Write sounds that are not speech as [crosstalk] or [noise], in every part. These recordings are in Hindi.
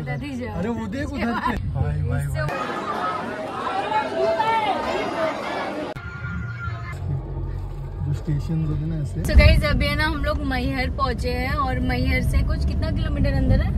अरे वो देख उधर से भाई भाई जो स्टेशन होते ना ऐसे। So गाइज़ अभी है ना हम लोग मैहर पहुँचे हैं और मैहर से कुछ कितना किलोमीटर अंदर है?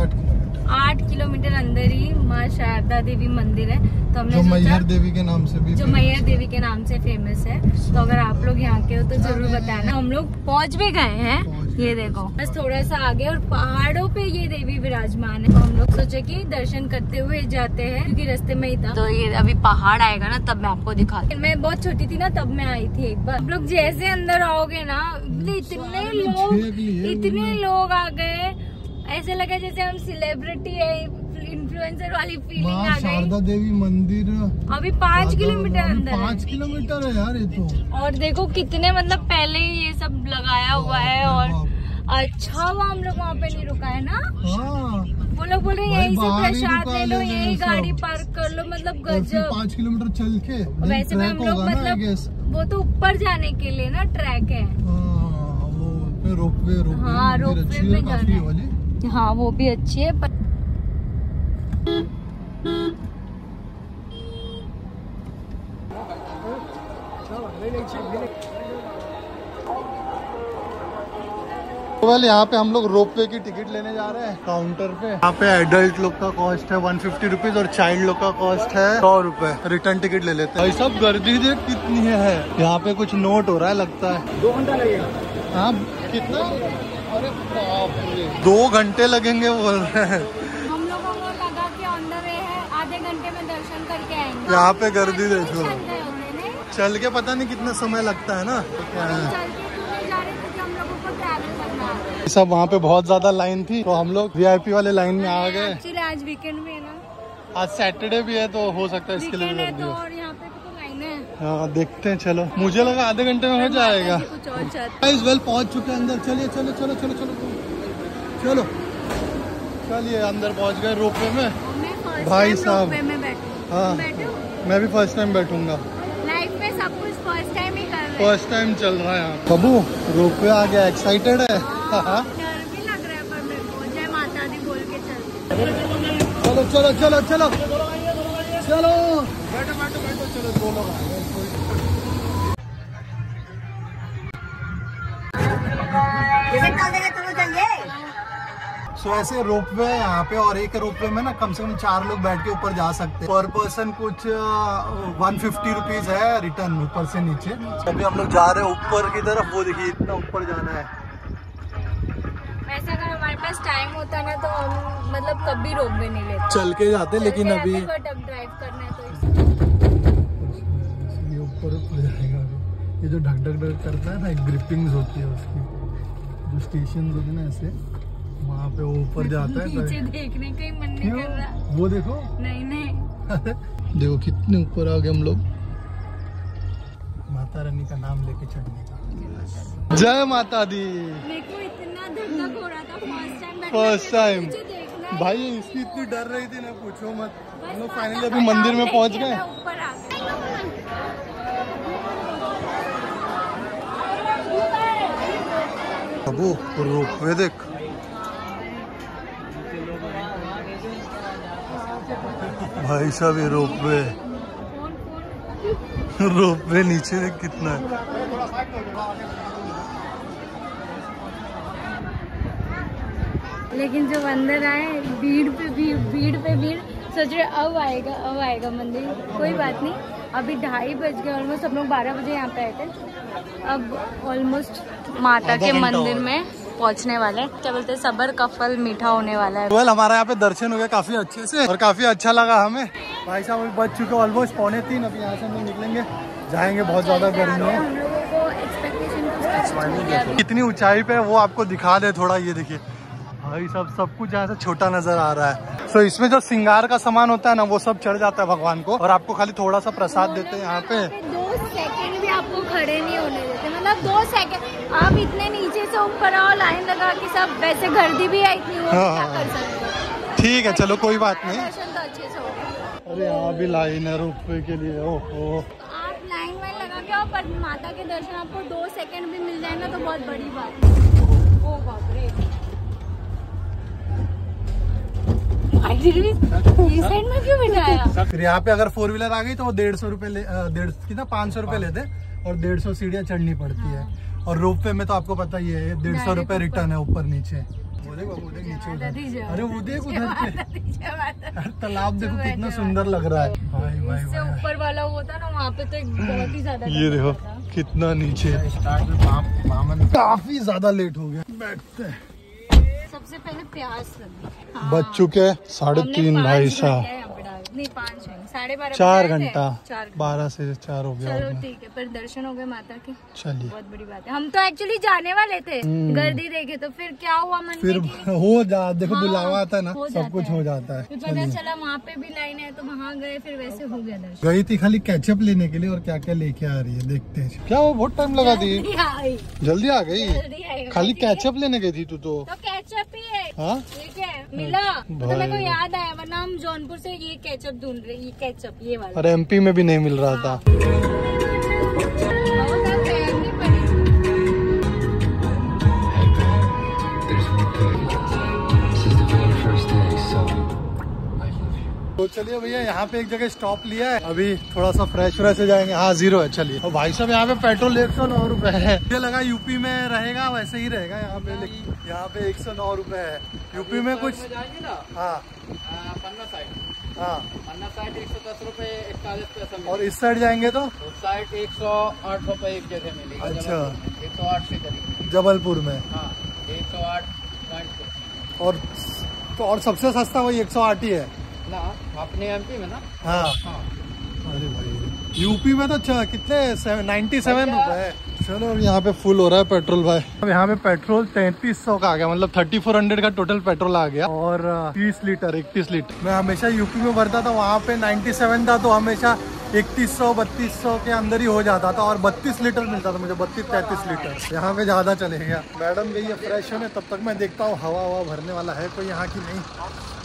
आठ किलोमीटर। आठ किलोमीटर अंदर ही माँ शारदा देवी मंदिर है। तो हमने जो मैहर देवी के नाम से भी जो मैया देवी के नाम से फ़ेमस है। तो अगर आप लोग यहाँ के हो तो ज़रूर बताना। हम लोग पहुँच भी गए हैं ये देखो। बस थोड़ा सा आगे और पहाड़ों पे ये देवी विराजमान है। तो हम लोग सोचे कि दर्शन करते हुए जाते हैं क्योंकि रास्ते में ही था। तो ये अभी पहाड़ आएगा ना तब मैं आपको दिखा मैं बहुत छोटी थी ना तब मैं आई थी एक बार। आप लोग जैसे अंदर आओगे ना इतने लोग इतने लोग आ गए। ऐसे लगा जैसे हम सेलिब्रिटी है इन्फ्लुएंसर वाली फीलिंग आ गई। शारदा देवी मंदिर। अभी पाँच किलोमीटर अंदर पाँच किलोमीटर है यार ये तो। और देखो कितने मतलब पहले ही ये सब लगाया हुआ है और अच्छा वो हम लोग वहाँ पे नहीं रुका है ना? हाँ। वो लोग बोल हैं यहीं से प्रसाद ले लो यही गाड़ी पार्क कर लो मतलब गजब। पाँच किलोमीटर चल के वैसे में हम लोग मतलब वो तो ऊपर जाने के लिए ना ट्रैक है। रोपवे रोपवे हाँ, रोपवे में जाना है। हाँ वो भी अच्छी है पर वेल यहाँ पे हम लोग रोपवे की टिकट लेने जा रहे हैं। काउंटर पे। यहाँ पे एडल्ट लोग का कॉस्ट है वन फिफ्टी रुपीज़ और चाइल्ड लोग का कॉस्ट है सौ रुपए। रिटर्न टिकट ले लेते हैं। भाई सब गर्दी देख कितनी है? यहाँ पे कुछ नोट हो रहा है लगता है। दो घंटा लगेगा। हाँ कितना? अरे बाप रे। दो घंटे लगेंगे बोल रहे हैं हम लोगों को लगा कि ऑन द वे है आधे घंटे में दर्शन करके आएँगे। यहाँ पे गर्दी देखो। चल के पता नहीं कितना समय लगता है ना। क्या चल के क्यों नहीं जा रहे क्योंकि हम लोगों को ट्रैवल करना सब वहाँ पे बहुत ज़्यादा लाइन थी तो हम लोग वीआईपी वाले लाइन में आ गए। आज वीकेंड भी है ना। आज सैटरडे भी है तो हो सकता है इसके लिए भी है कर तो दिया और यहाँ पे तो लाइन है। हाँ देखते हैं चलो। मुझे लगा आधे घंटे में हो जाएगा। चाहते गाइस वेल पहुँच चुके हैं अंदर। चलिए चलो चलो चलो चलो। चलो। चलिए अंदर पहुँच गए रोपवे में। भाई साहब। हाँ। मैं भी फ़र्स्ट टाइम बैठूँगा। लाइफ में सब कुछ फ़र्स्ट टाइम ही कर फ़र्स्ट टाइम चल रहा है यहाँ। बबू रोपवे आ गया एक्साइटेड है? हाँ, है। पर मेरे को। जय माता दी बोल के चल। चलो चलो चलो चलो। चलो। बैठो बैठो बैठो। चलो दो लोग सो ऐसे रोपवे है यहाँ पे और एक रोपवे में ना कम से कम चार लोग बैठ के ऊपर जा सकते हैं। पर पर्सन कुछ वन फिफ्टी रुपीज़ है रिटर्न ऊपर से नीचे। अभी हम लोग जा रहे हैं ऊपर की तरफ़ वो देखिए इतना ऊपर जाना है। वैसे अगर हमारे पास टाइम होता ना तो हम मतलब कभी रोक भी नहीं लेते। चल के जाते लेकिन अभी ड्राइव करना है तो ये ऊपर ऊपर जाएगा। अभी ये जो ढक ढक ढक करता है ना ग्रिपिंग्स होती है उसकी। स्टेशन होते ना ऐसे वहाँ पे ऊपर जाता है नीचे देखने का ही मन नहीं कर रहा। वो देखो। नहीं नहीं। [laughs] देखो कितने ऊपर आ गए हम लोग। माता रानी का नाम लेके चढ़ने का। जय माता दी। हो फ़र्स्ट टाइम। भाई इसकी इतनी डर रही थी ना पूछो मत। हम लोग फाइनली अभी मंदिर में पहुँच गए मैं ऊपर आ गई बाबू रोपवे देख। भाई साहब ये रोपवे रोपवे नीचे देख कितना है। लेकिन जब अंदर आए भीड़ पे भीड़ भीड़ पे भीड़ सोच रहे अब आएगा अब आएगा मंदिर। कोई बात नहीं। अभी ढाई बज गए और ऑलमोस्ट हम लोग बारह बजे यहाँ पे आए थे। अब ऑलमोस्ट माता के मंदिर में पहुँचने वाले हैं। क्या बोलते हैं? सबर का फल मीठा होने वाला है। वेल हमारा यहाँ पे दर्शन हो गया काफ़ी अच्छे से और काफ़ी अच्छा लगा हमें। भाई साहब अभी बच चुके ऑलमोस्ट पौने तीन। अभी यहाँ से हम लोग निकलेंगे। जाएँगे बहुत ज़्यादा गर्मी है एक्सपेक्टेशन कितनी ऊंचाई पे वो आपको दिखा दे थोड़ा ये देखिए। भाई सब सब कुछ यहाँ से छोटा नज़र आ रहा है। सो so, इसमें जो सिंगार का सामान होता है ना वो सब चढ़ जाता है भगवान को। और आपको खाली थोड़ा सा प्रसाद देते हैं यहाँ पे। खड़े नहीं होने देते। मतलब दो सेकंड आप इतने नीचे से ऊपर आओ लाइन लगा के सब वैसे गर्दी भी है इतनी वो हाँ, क्या हाँ। कर सकते ठीक है चलो कोई बात नहीं। तो अच्छे से हो अरे यहाँ भी लाइन है रोपवे के लिए ओहो। आप लाइन वाइन लगा के आओ पर माता के दर्शन आपको दो सेकंड भी मिल जाए ना तो बहुत बड़ी बात है। ओ बाप रे एक्चुअली ये साइड में क्यों बिठाया फिर यहाँ पे अगर फोर व्हीलर आ गई तो वो डेढ़ सौ रुपये डेढ़ कितना? पाँच सौ रुपये लेते। और डेढ़ सौ सीढ़ियाँ चढ़नी पड़ती है। और रोप वे में तो आपको पता ही है डेढ़ सौ रुपये रिटर्न है ऊपर नीचे। वो देख वो देख नीचे उधर। अरे वो देख उधर तालाब देखो कितना सुंदर लग रहा है। भाई भाई ऊपर वाला होता ना वहाँ पे तो एक बहुत ही ज़्यादा ये देखो कितना नीचे। स्टार्ट काफ़ी ज़्यादा लेट हो गया। बैठते हैं। सबसे पहले प्यास लगी बज चुके साढ़े तीन भाई साहब। नहीं पाँच साढ़े बारह चार। घंटा। बारह से चार हो गया चलो ठीक है पर दर्शन हो गए माता के। चलिए। बहुत बड़ी बात है। हम तो एक्चुअली जाने वाले थे। हम्म। गर्दी देखे तो फिर क्या हुआ मन फिर [laughs] हो जा देखो हाँ, बुलावा आता है ना सब कुछ हो। जाता है। पता चला वहाँ पे भी लाइन है तो वहाँ गए फिर वैसे हो गया दर्शन। गई थी खाली कैचअप लेने के लिए और क्या क्या लेके आ रही है देखते है। क्या वो बहुत टाइम लगा दी जल्दी आ गई? खाली कैचअप लेने गई थी तू तो। तो है हाँ ठीक है मिला। तो मेरे को याद आया वरना हम जौनपुर से ये केचप ढूंढ रहे ये केचप ये वाला। और एमपी में भी नहीं मिल रहा था। चलिए भैया यहाँ पे एक जगह स्टॉप लिया है। अभी थोड़ा सा फ्रेश फ्रेश हो जाएँगे। हाँ ज़ीरो है चलिए। और भाई साहब यहाँ पे पेट्रोल एक सौ नौ रूपए है। मुझे लगा यूपी में रहेगा वैसे ही रहेगा यहाँ पे। यहाँ पे एक सौ नौ रूपए है। यूपी में कुछ जाएँगे ना? हाँ। पन्ना साइड हाँ। पन्ना साइड एक सौ दस रूपए इकतालीस पैसा और इस साइड जाएँगे तो? उस साइड एक सौ आठ रूपए एक जगह मिलेगी। अच्छा। एक सौ आठ से करीब। जबलपुर में? हाँ एक सौ आठ और तो और सबसे सस्ता वही एक सौ आठ ही है। ना अपने एमपी में ना। हाँ। हाँ। अरे भाई यूपी में तो च- कितने नाइन्टी सेवन रुपए है। चलो अब यहाँ पे फुल हो रहा है पेट्रोल भाई। अब यहाँ पे पेट्रोल तैतीस सौ का आ गया मतलब थर्टी फोर हंड्रेड का टोटल पेट्रोल आ गया। और तीस लीटर इकतीस लीटर मैं हमेशा यूपी में भरता था वहाँ पे 97 था तो हमेशा इकतीस सौ बत्तीस सौ के अंदर ही हो जाता था और बत्तीस लीटर मिलता था मुझे बत्तीस तैतीस लीटर यहाँ पे ज़्यादा चलेगा मैडम गई है फ्रेश होने तब तक मैं देखता हूँ हवा हवा भरने वाला है कोई यहाँ की नहीं।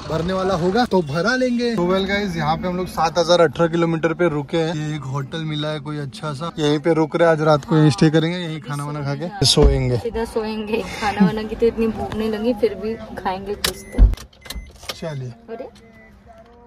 भरने वाला होगा तो भरा लेंगे। तो वेल गाइज़ यहाँ पे हम लोग सात हज़ार अठारह किलोमीटर पे रुके हैं। ये एक होटल मिला है कोई अच्छा सा। यहीं पे रुक रहे हैं आज रात को यहीं स्टे करेंगे यही खाना वाना खा के सोएँगे। सीधा सोएँगे खाना वाना की तो इतनी भूख नहीं लगी फिर भी खाएँगे कुछ तो। चलिए। अरे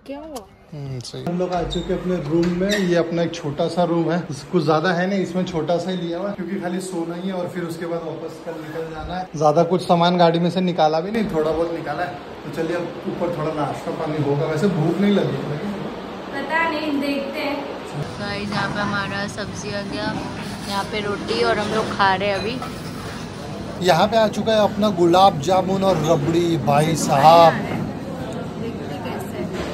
क्या हुआ? हम लोग आ चुके अपने रूम में। ये अपना एक छोटा सा रूम है। कुछ ज़्यादा है नहीं इसमें छोटा सा ही लिया हुआ क्योंकि खाली सोना ही है और फिर उसके बाद वापस कल निकल जाना है। ज़्यादा कुछ सामान गाड़ी में से निकाला भी नहीं थोड़ा बहुत निकाला है। तो चलिए अब ऊपर थोड़ा नाश्ता पानी होगा। वैसे भूख नहीं लगी पता नहीं देखते हैं। गाइस यहाँ पे हमारा सब्ज़ी आ गया यहाँ पे रोटी और हम लोग खा रहे हैं अभी। यहाँ पे आ चुका है अपना गुलाब जामुन और रबड़ी। भाई साहब देखते कैसे है।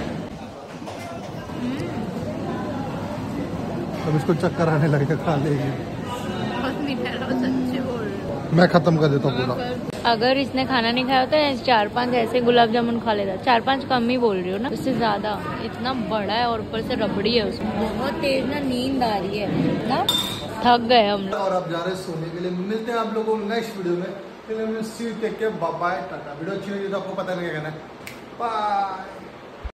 अब इसको चक्कर आने लगेगा खा लेगी। बोल रही हूँ। मैं खत्म कर देता हूँ पूरा। अगर इसने खाना नहीं खाया होता है चार पाँच ऐसे गुलाब जामुन खा लेता। चार पाँच कम ही बोल रही हो ना। उससे ज़्यादा इतना बड़ा है और ऊपर से रबड़ी है उसमें। बहुत तेज ना नींद आ रही है ना? थक गए हम लोग। और अब जा रहे हैं सोने के लिए। मिलते हैं आप लोगों को नेक्स्ट वीडियो में। Take care bye tata. Video अच्छी लगी तो आपको पता नहीं क्या करना है बाय